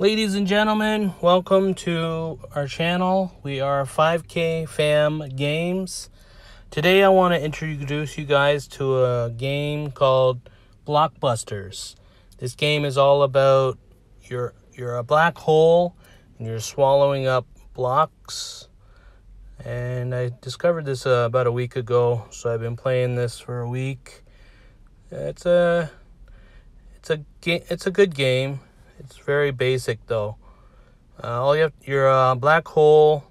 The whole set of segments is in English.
Ladies and gentlemen, welcome to our channel. We are 5K Fam Games. Today I want to introduce you guys to a game called Blockbusters. This game is all about you're you're a black hole and you're swallowing up blocks. And I discovered this uh, about a week ago, so I've been playing this for a week. It's a it's a it's a good game it's very basic though. Uh, all you have, your uh, black hole,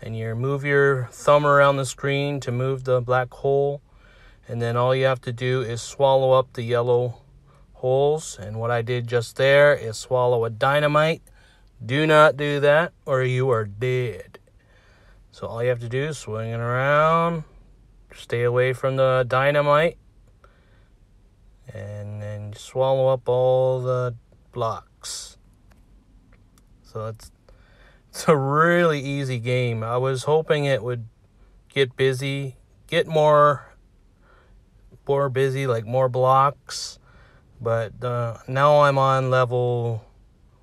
and you move your thumb around the screen to move the black hole, and then all you have to do is swallow up the yellow holes. And what I did just there is swallow a dynamite. Do not do that, or you are dead. So all you have to do is swing it around, stay away from the dynamite, and then swallow up all the blocks. So it's it's a really easy game. I was hoping it would get busy, get more more busy, like more blocks. But uh, now I'm on level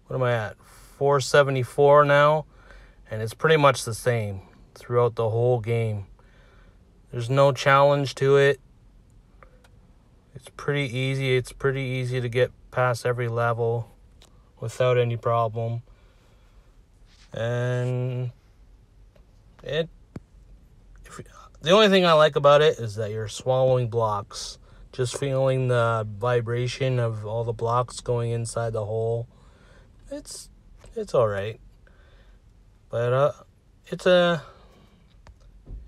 what am I at? 474 now, and it's pretty much the same throughout the whole game. There's no challenge to it. It's pretty easy. It's pretty easy to get past every level without any problem. And it the only thing I like about it is that you're swallowing blocks. Just feeling the vibration of all the blocks going inside the hole. It's it's all right. But uh it's a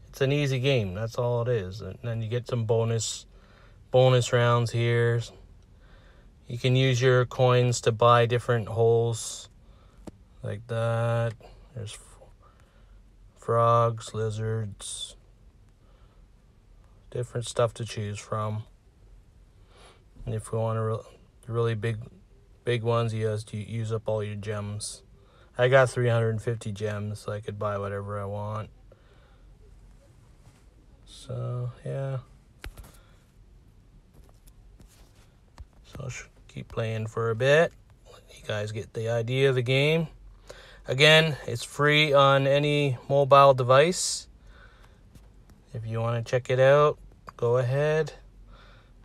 it's an easy game. That's all it is. And then you get some bonus bonus rounds here, you can use your coins to buy different holes like that. There's frogs, lizards, different stuff to choose from. And if we want a really big, big ones, you have to use up all your gems. I got 350 gems, so I could buy whatever I want. So, yeah. So, keep playing for a bit. You guys get the idea of the game. Again, it's free on any mobile device. If you want to check it out, go ahead.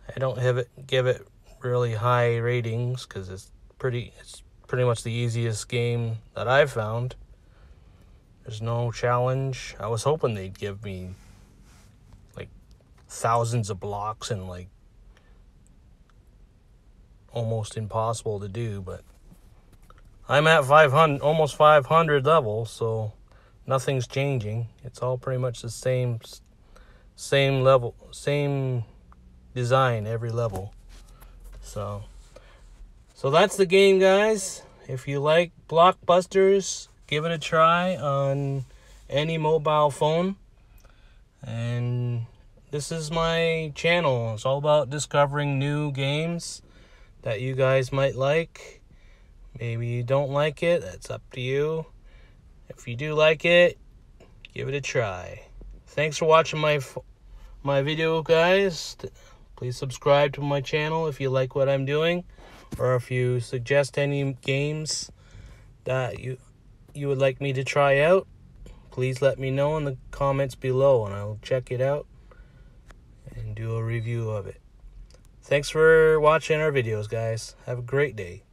I don't have it give it really high ratings because it's pretty it's pretty much the easiest game that I've found. There's no challenge. I was hoping they'd give me like thousands of blocks and like almost impossible to do, but I'm at 500, almost 500 level, so nothing's changing. It's all pretty much the same, same level, same design every level. So, so that's the game, guys. If you like Blockbusters, give it a try on any mobile phone. And this is my channel. It's all about discovering new games that you guys might like. Maybe you don't like it, that's up to you. If you do like it, give it a try. Thanks for watching my my video, guys. Please subscribe to my channel if you like what I'm doing or if you suggest any games that you you would like me to try out. Please let me know in the comments below and I'll check it out and do a review of it. Thanks for watching our videos, guys. Have a great day.